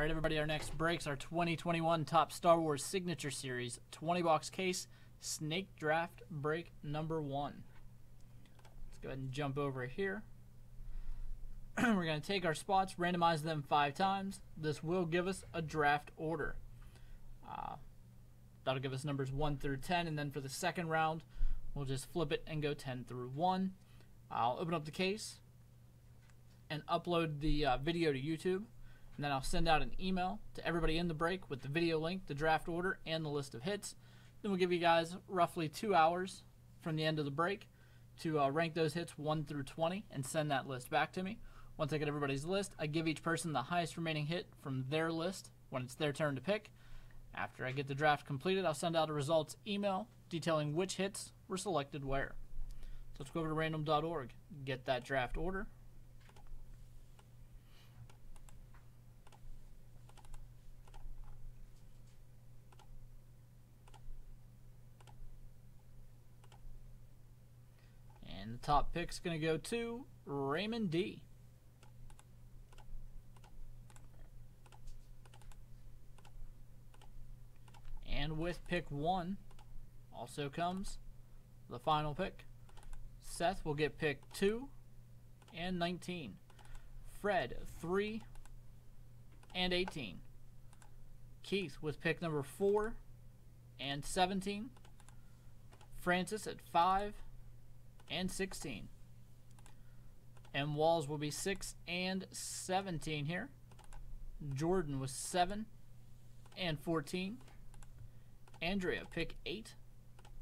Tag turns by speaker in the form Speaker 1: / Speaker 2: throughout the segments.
Speaker 1: right, everybody, our next breaks our 2021 Topps Star Wars Signature Series 20 box case Snake Draft break number one. Let's go ahead and jump over here. We're going to take our spots, randomize them five times. This will give us a draft order. Uh, that'll give us numbers 1 through 10, and then for the second round, we'll just flip it and go 10 through 1. I'll open up the case and upload the uh, video to YouTube and then I'll send out an email to everybody in the break with the video link, the draft order, and the list of hits. Then we'll give you guys roughly two hours from the end of the break to uh, rank those hits 1 through 20 and send that list back to me. Once I get everybody's list, I give each person the highest remaining hit from their list when it's their turn to pick. After I get the draft completed, I'll send out a results email detailing which hits were selected where. So let's go over to random.org, get that draft order, And the top pick's going to go to Raymond D. And with pick one also comes the final pick. Seth will get pick two and 19. Fred, three and 18. Keith with pick number four and 17. Francis at five and 16. And Walls will be 6 and 17 here. Jordan was 7 and 14. Andrea, pick 8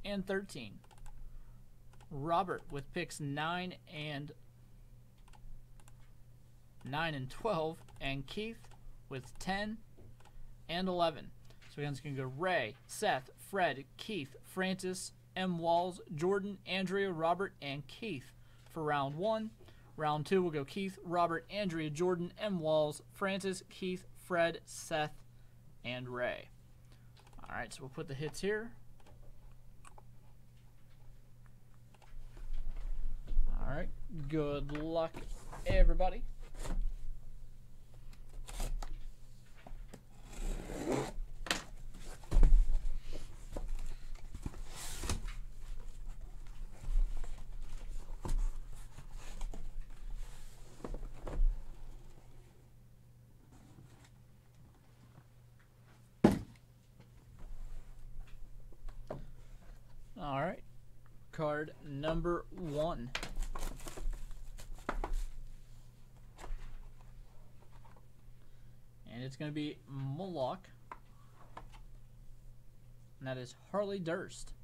Speaker 1: and 13. Robert with picks 9 and 9 and 12. And Keith with 10 and 11. So again, it's going to go Ray, Seth, Fred, Keith, Francis, M. Walls, Jordan, Andrea, Robert, and Keith for round one. Round two will go Keith, Robert, Andrea, Jordan, M. Walls, Francis, Keith, Fred, Seth, and Ray. All right, so we'll put the hits here. All right, good luck, everybody. All right. Card number one. And it's going to be Moloch. And that is Harley Durst.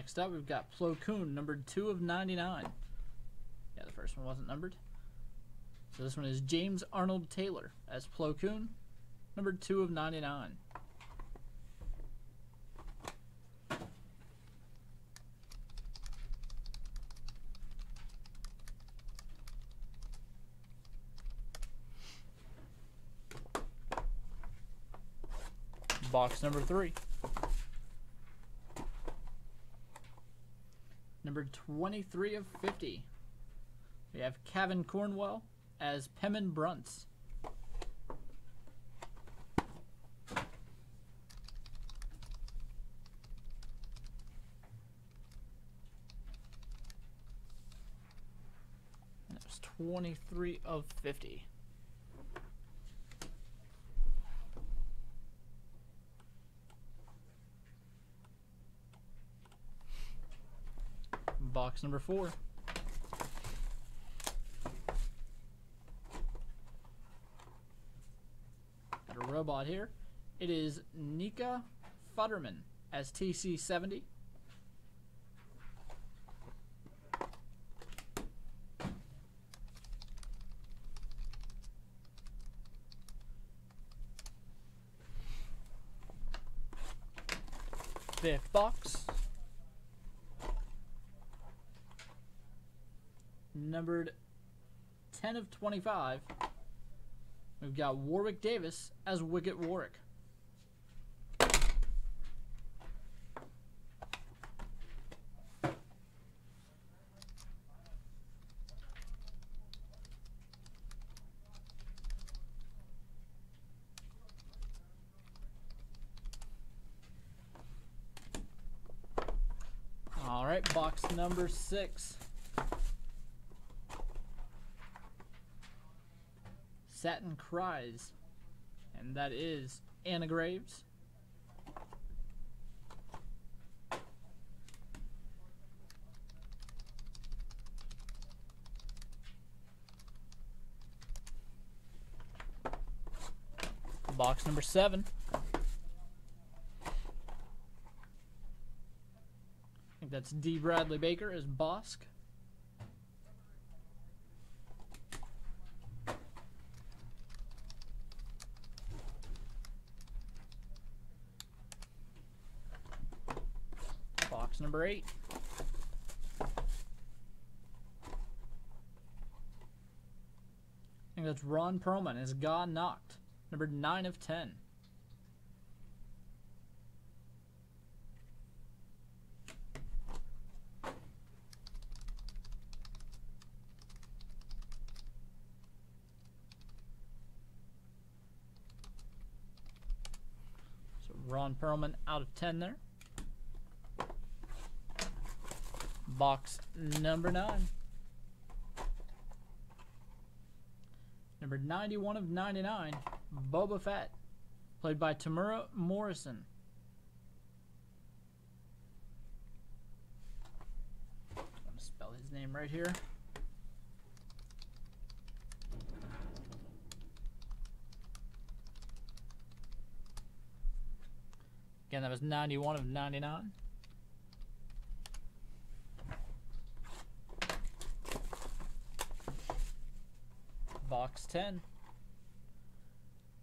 Speaker 1: Next up, we've got Plo Koon, numbered 2 of 99. Yeah, the first one wasn't numbered. So this one is James Arnold Taylor as Plo Koon, numbered 2 of 99. Box number 3. Number 23 of 50. We have Kevin Cornwell as Pemon Brunts. And that was 23 of 50. Box number four. Got a robot here. It is Nika Futterman as TC70. Fifth box. Numbered 10 of 25. We've got Warwick Davis as Wicket Warwick. All right, box number six. Satine Kryze, and that is Anna Graves. Box number seven. I think that's D. Bradley Baker as Bossk. Number eight. I think that's Ron Perlman as Gha Nachkt, number nine of ten. So Ron Perlman out of ten there. Box number nine. Number 91 of 99, Boba Fett, played by Temuera Morrison. I'm going to spell his name right here. Again, that was 91 of 99. Box 10.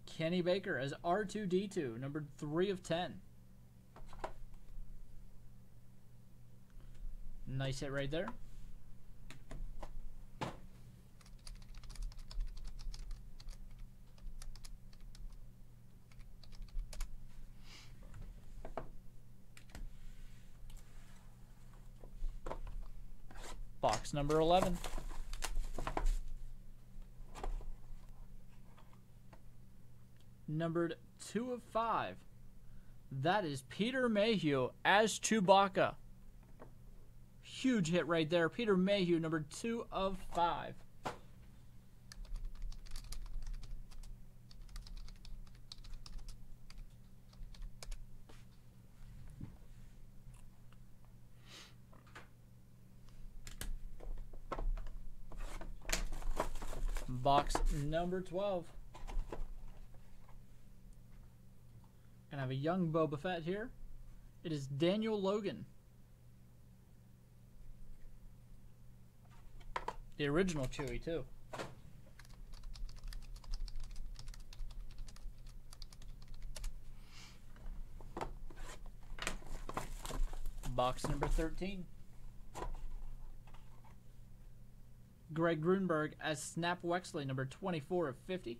Speaker 1: Kenny Baker as R2D2, number 3 of 10. Nice hit right there. Box number 11. Numbered two of five. That is Peter Mayhew as Chewbacca. Huge hit right there. Peter Mayhew, number two of five. Box number 12. Have a young Boba Fett here. It is Daniel Logan. The original Chewie, too. Box number 13. Greg Grunberg as Snap Wexley, number 24 of 50.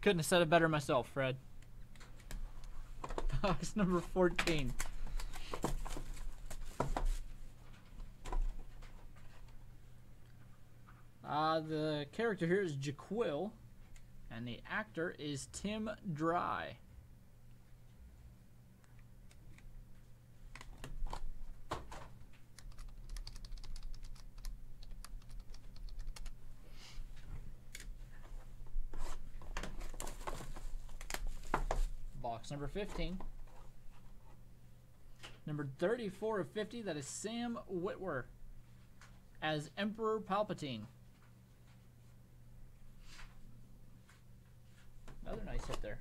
Speaker 1: Couldn't have said it better myself, Fred. Box number 14. Uh, the character here is J'Quille, and the actor is Tim Dry. Number 15. Number 34 of 50, that is Sam Witwer as Emperor Palpatine. Another nice hit there.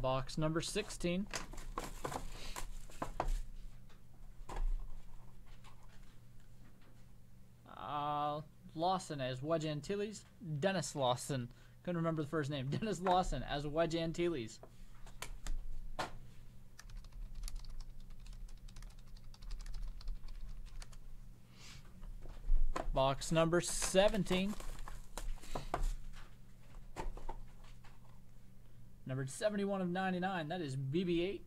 Speaker 1: Box number 16. Lawson as Wedge Antilles. Denis Lawson. Couldn't remember the first name. Denis Lawson as Wedge Antilles. Box number 17. Number 71 of 99. That is BB8.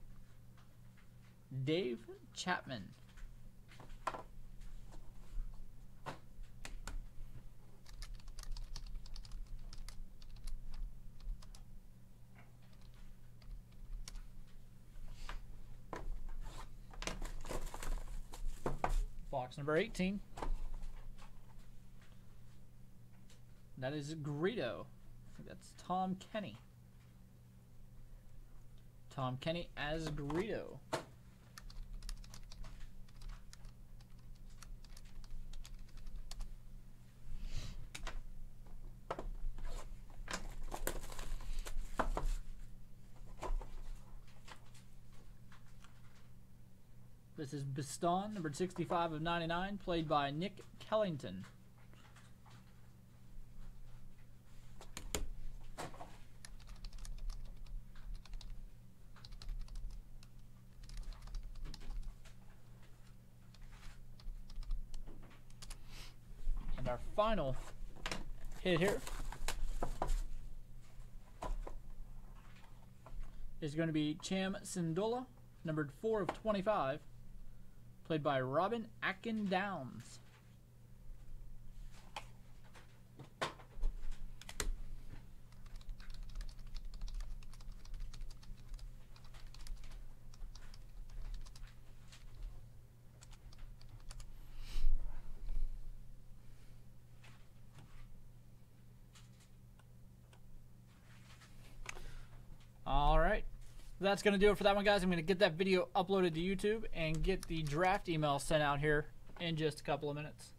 Speaker 1: Dave Chapman. Box number 18. That is Greedo. That's Tom Kenny. Tom Kenny as Greedo. This is Bistan, number 65 of 99, played by Nick Kellington. And our final hit here is going to be Cham Syndulla, numbered 4 of 25, played by Robin Atkin Downes. All right. That's going to do it for that one, guys. I'm going to get that video uploaded to YouTube and get the draft email sent out here in just a couple of minutes.